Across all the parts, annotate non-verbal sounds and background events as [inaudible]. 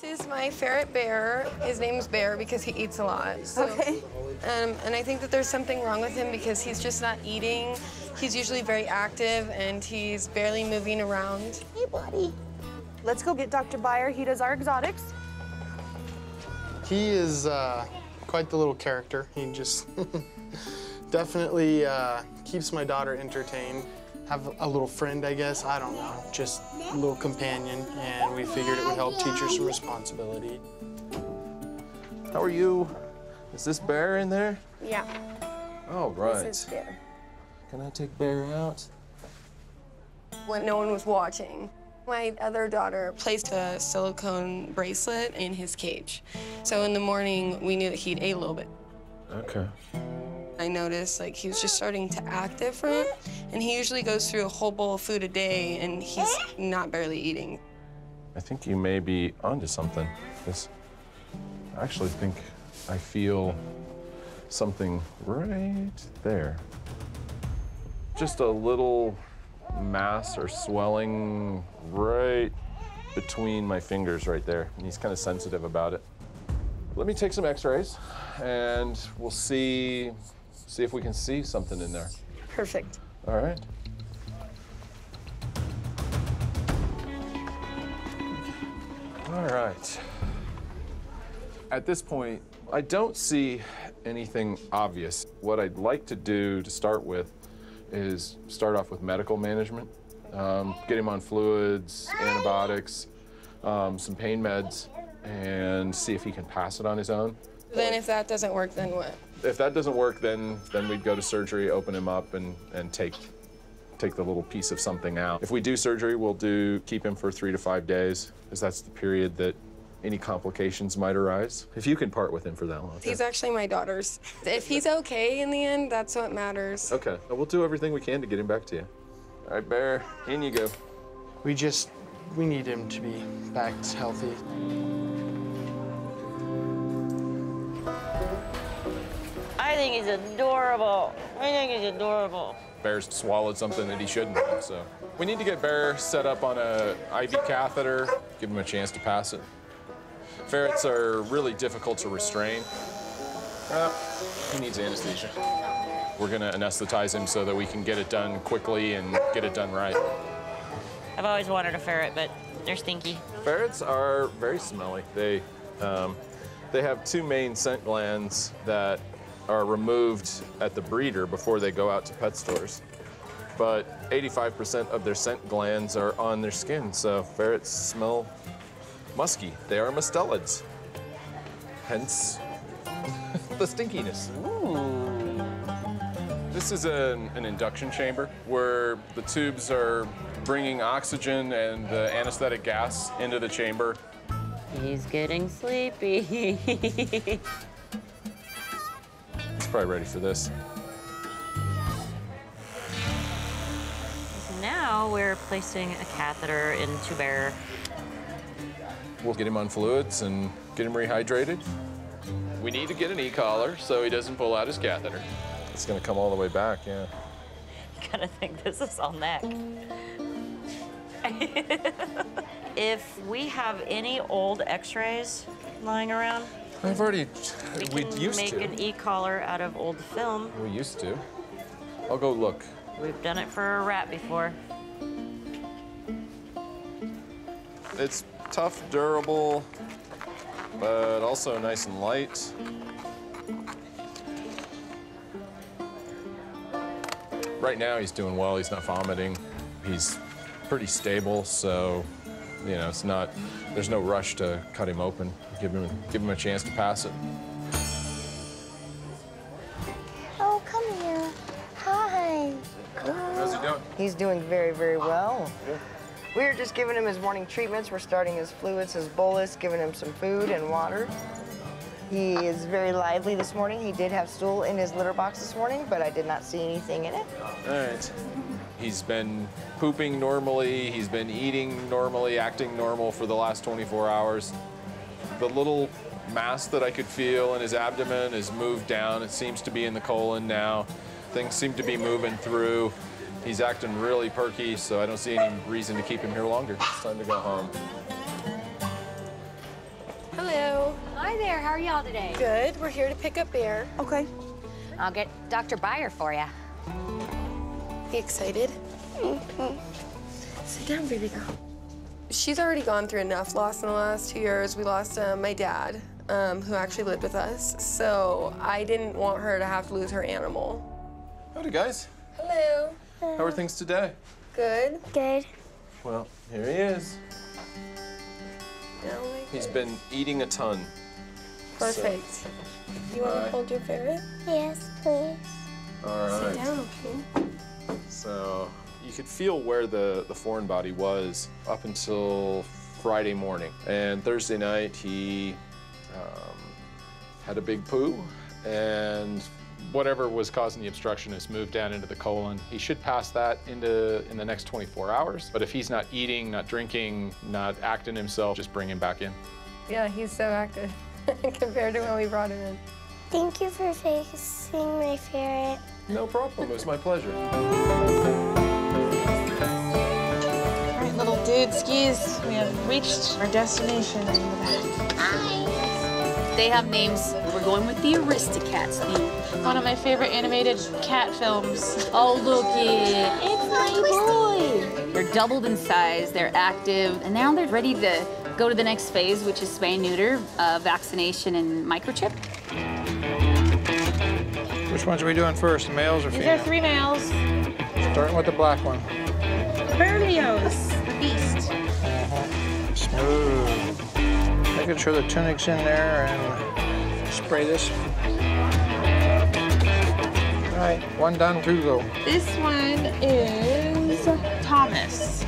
This is my ferret bear. His name's Bear because he eats a lot. So, Okay. Um, and I think that there's something wrong with him because he's just not eating. He's usually very active and he's barely moving around. Hey, buddy. Let's go get Dr. Baier. He does our exotics. He is uh, quite the little character. He just [laughs] definitely uh, keeps my daughter entertained. Have a little friend, I guess. I don't know, just a little companion. And we figured it would help teach her some responsibility. How are you? Is this Bear in there? Yeah. Oh, right. This is Bear. Can I take Bear out? When no one was watching. My other daughter placed a silicone bracelet in his cage. So in the morning, we knew that he'd ate a little bit. Okay. I noticed like he was just starting to act different, and he usually goes through a whole bowl of food a day, and he's not barely eating. I think you may be onto something. This, I actually think I feel something right there. Just a little mass or swelling right between my fingers right there. And he's kind of sensitive about it. Let me take some x-rays and we'll see see if we can see something in there. Perfect. All right. All right. At this point, I don't see anything obvious. What I'd like to do to start with is start off with medical management, um, get him on fluids, antibiotics, um, some pain meds, and see if he can pass it on his own. Then if that doesn't work, then what? If that doesn't work, then then we'd go to surgery, open him up, and and take take the little piece of something out. If we do surgery, we'll do keep him for three to five days, because that's the period that any complications might arise. If you can part with him for that long. He's actually my daughter's. [laughs] If he's okay in the end, that's what matters. Okay, well, we'll do everything we can to get him back to you. All right, Bear, in you go. We just, we need him to be back healthy. I think he's adorable. I think he's adorable. Bear's swallowed something that he shouldn't have, so. We need to get Bear set up on a IV catheter, give him a chance to pass it. Ferrets are really difficult to restrain. Uh, he needs anesthesia. We're gonna anesthetize him so that we can get it done quickly and get it done right. I've always wanted a ferret, but they're stinky. Ferrets are very smelly. They, um, they have two main scent glands that are removed at the breeder before they go out to pet stores. But 85% of their scent glands are on their skin, so ferrets smell musky. They are mustelids. Hence [laughs] the stinkiness. This is an, an induction chamber where the tubes are bringing oxygen and the anesthetic gas into the chamber. He's getting sleepy. [laughs] Probably ready for this. now we're placing a catheter into Bear. We'll get him on fluids and get him rehydrated. We need to get an e-collar so he doesn't pull out his catheter. It's gonna come all the way back, yeah. You gotta think this is all neck. [laughs] if we have any old x-rays lying around, I've already, we used make to. an e-collar out of old film. We used to. I'll go look. We've done it for a rat before. It's tough, durable, but also nice and light. Right now, he's doing well. He's not vomiting. He's pretty stable, so you know it's not. There's no rush to cut him open. Give him, give him a chance to pass it. Oh, come here. Hi. How's he doing? He's doing very, very well. We are just giving him his morning treatments. We're starting his fluids, his bolus, giving him some food and water. He is very lively this morning. He did have stool in his litter box this morning, but I did not see anything in it. All right. He's been pooping normally. He's been eating normally, acting normal for the last 24 hours. The little mass that I could feel in his abdomen has moved down. It seems to be in the colon now. Things seem to be moving through. He's acting really perky, so I don't see any reason to keep him here longer. It's time to go home. Hello. Hi there, how are y'all today? Good. We're here to pick up Bear. Okay. I'll get Dr. Baier for you. You excited? Sit down, baby girl. She's already gone through enough loss in the last two years. We lost uh, my dad, um, who actually lived with us. So I didn't want her to have to lose her animal. Howdy, guys. Hello. How are things today? Good. Good. Well, here he is. Oh my He's God. been eating a ton. Perfect. You want Bye. to hold your ferret? Yes, please. All Sit down, okay? So you could feel where the, the foreign body was up until Friday morning. And Thursday night, he um, had a big poo, and whatever was causing the obstruction has moved down into the colon. He should pass that into in the next 24 hours. But if he's not eating, not drinking, not acting himself, just bring him back in. Yeah, he's so active [laughs] compared to when we brought him in. Thank you for fixing my ferret. No problem. It was my pleasure. All right, little dude skis, we have reached our destination in the back. They have names. We're going with the Aristocats theme. One of my favorite animated cat films. Oh, look it. It's my boy. They're doubled in size, they're active, and now they're ready to go to the next phase, which is spay neuter, uh, vaccination, and microchip. Which ones are we doing first, the males or females? These are three males. Starting with the black one. Berlioz, the beast. Uh-huh. Smooth. Making sure the tunic's in there and spray this. All right, one done, two go. This one is Thomas.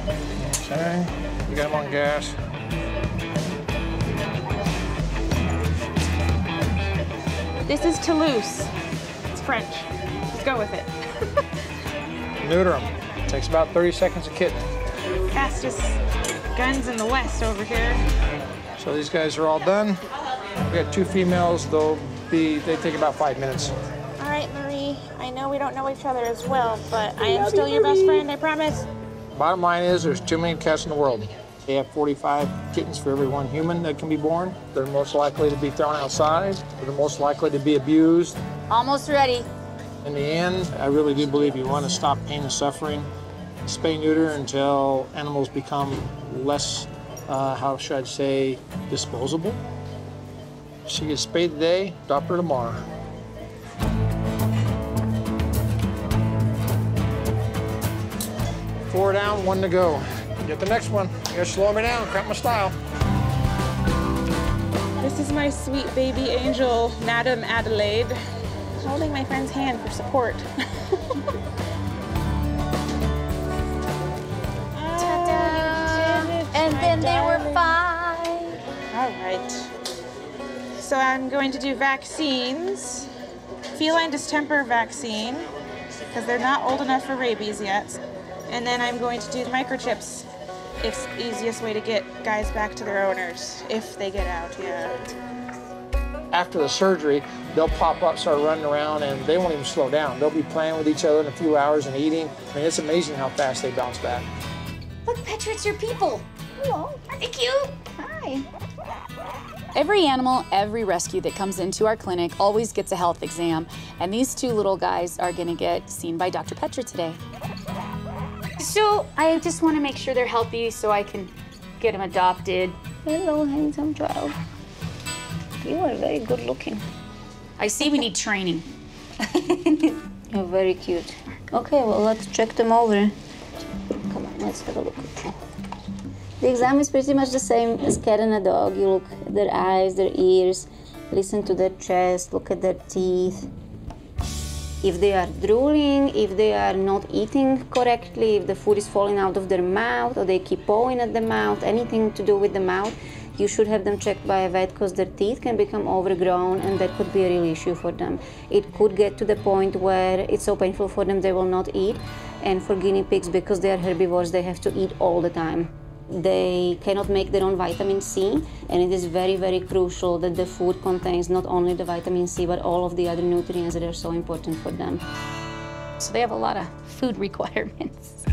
Okay, we got him on gas. This is Toulouse. It's French. Let's go with it. [laughs] Neuter them. Takes about 30 seconds a kitten. Fastest guns in the West over here. So these guys are all done. We got two females. They'll be, they take about five minutes. All right, Marie. I know we don't know each other as well, but I am still your best friend, I promise. Bottom line is there's too many cats in the world. They have 45 kittens for every one human that can be born. They're most likely to be thrown outside. They're most likely to be abused. Almost ready. In the end, I really do believe you want to stop pain and suffering. Spay neuter until animals become less, uh, how should I say, disposable. She gets spayed today, adopt her tomorrow. Four down, one to go. Get the next one. You gotta slow me down, crap my style. This is my sweet baby angel, Madam Adelaide, holding my friend's hand for support. [laughs] Ah, and then they were fine. All right. So I'm going to do vaccines. Feline distemper vaccine, because they're not old enough for rabies yet. And then I'm going to do the microchips. It's the easiest way to get guys back to their owners, if they get out, yeah. After the surgery, they'll pop up, start running around, and they won't even slow down. They'll be playing with each other in a few hours and eating. I mean, it's amazing how fast they bounce back. Look, Petra, it's your people. Hello. Aren't they cute? Hi. Every animal, every rescue that comes into our clinic always gets a health exam, and these two little guys are gonna get seen by Dr. Petra today. So I just want to make sure they're healthy so I can get them adopted. Hello, handsome child. You are very good looking. I see we need training. [laughs] You're very cute. Okay, well, let's check them over. Come on, let's have a look. The exam is pretty much the same as cat and a dog. You look at their eyes, their ears, listen to their chest, look at their teeth. If they are drooling, if they are not eating correctly, if the food is falling out of their mouth or they keep pawing at the mouth, anything to do with the mouth, you should have them checked by a vet because their teeth can become overgrown and that could be a real issue for them. It could get to the point where it's so painful for them they will not eat. And for guinea pigs, because they are herbivores, they have to eat all the time. They cannot make their own vitamin C, and it is very, very crucial that the food contains not only the vitamin C but all of the other nutrients that are so important for them. So they have a lot of food [laughs] requirements.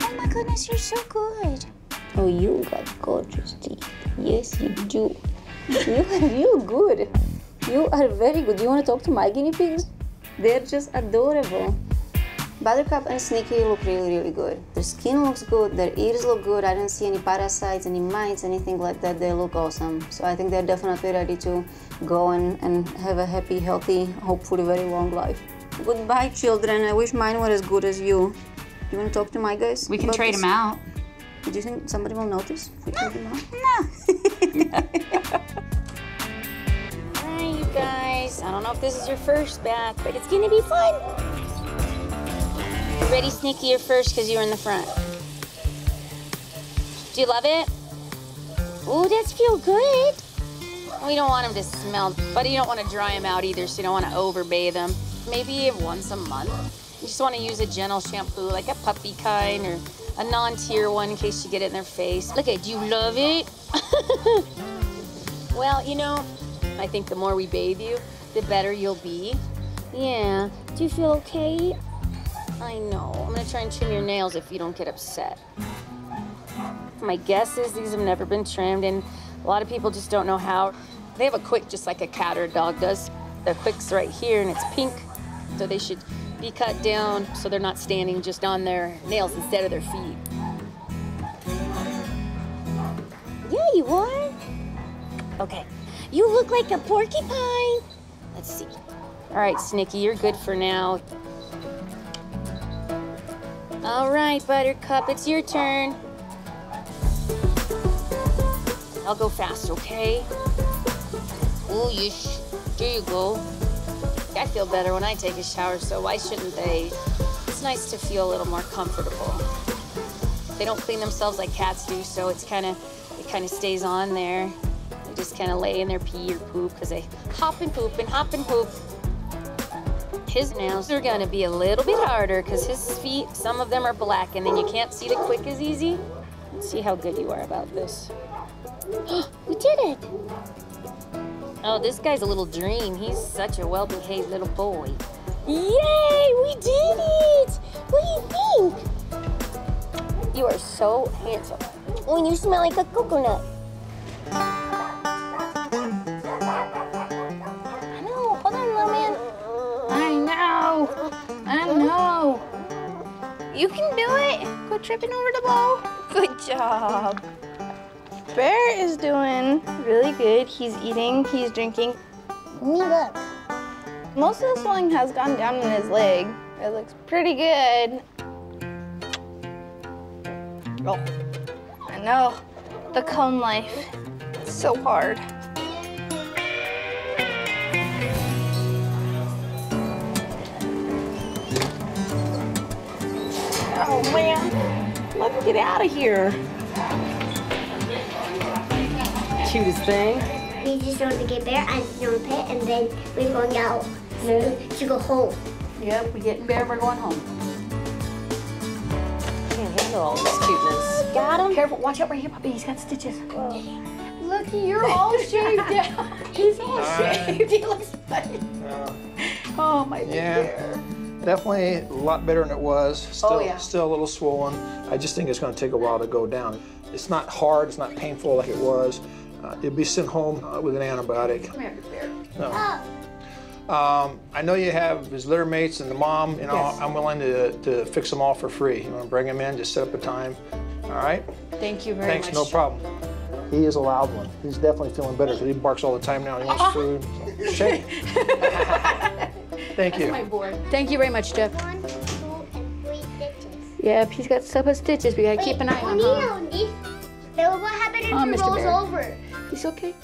Oh my goodness, you're so good. Oh, you got gorgeous teeth. Yes, you do. You are you good. You are very good. Do You want to talk to my guinea pigs? They're just adorable. Buttercup and Sneaky look really, really good. Their skin looks good, their ears look good. I don't see any parasites, any mites, anything like that. They look awesome. So I think they're definitely ready to go and, and have a happy, healthy, hopefully very long life. Goodbye, children. I wish mine were as good as you. You want to talk to my guys? We can trade this? them out. Do you think somebody will notice if we trade them out? [laughs] [laughs] Alright, you guys. I don't know if this is your first bath, but it's gonna be fun. Ready, Sneaky, you're first because you were in the front. Do you love it? Oh, that's feel good. We don't want them to smell, but you don't want to dry them out either, so you don't want to overbathe them. Maybe once a month. You just want to use a gentle shampoo, like a puppy kind or a non-tear one in case you get it in their face. Look at, do you love it? [laughs] well, you know, I think the more we bathe you, the better you'll be. Yeah. Do you feel okay? I know. I'm gonna try and trim your nails if you don't get upset. My guess is these have never been trimmed, and a lot of people just don't know how. They have a quick just like a cat or a dog does. The quick's right here, and it's pink, so they should be cut down so they're not standing just on their nails instead of their feet. Yeah, you are. Okay. You look like a porcupine. Let's see. All right, Snicky, you're good for now. All right, Buttercup, it's your turn. I'll go fast, okay? Oh, yeesh. There you go. I feel better when I take a shower, so why shouldn't they? It's nice to feel a little more comfortable. They don't clean themselves like cats do, so it's kind of it kind of stays on there. They just kind of lay in their pee or poop because they hop and poop and hop and poop. His nails are gonna be a little bit harder because his feet, some of them are black, and then you can't see the quick as easy. Let's see how good you are about this. [gasps] we did it! Oh, this guy's a little dream. He's such a well-behaved little boy. Yay! We did it! What do you think? You are so handsome. When you smell like a coconut. I know. You can do it. Quit tripping over the ball. Good job. Bear is doing really good. He's eating, he's drinking. Me look. Most of the swelling has gone down in his leg. It looks pretty good. Oh, I know. The cone life. It's so hard. Man, let's get out of here. Cutest thing. We just want to get Bear and you know, pet, and then we're going out to, to go home. Yep, we're getting Bear, we're going home. Can't handle all this cuteness. Got him. Careful, watch out right here, puppy. He's got stitches. Look, you're all [laughs] shaved down. [laughs] He's all shaved. He looks funny. Uh, oh, my Yeah, definitely a lot better than it was. Still, Oh, yeah. still a little swollen. I just think it's going to take a while to go down. It's not hard. It's not painful like it was. Uh, it'll be sent home uh, with an antibiotic. Come here, Bear. No. Um, I know you have his litter mates and the mom. You know, Yes. I'm willing to, to fix them all for free. You want to bring them in? Just set up a time. All right. Thank you very Thanks. much. Thanks. No problem. He is a loud one. He's definitely feeling better because he barks all the time now. He wants [laughs] food. So, Shake. [laughs] Thank you. My board. Thank you very much, Jeff. One, two, and three stitches. Yep, he's got some stitches. We gotta keep an eye on him. O'Neill, Then what happened if Oh, he Mr. rolls Bear. over? He's okay.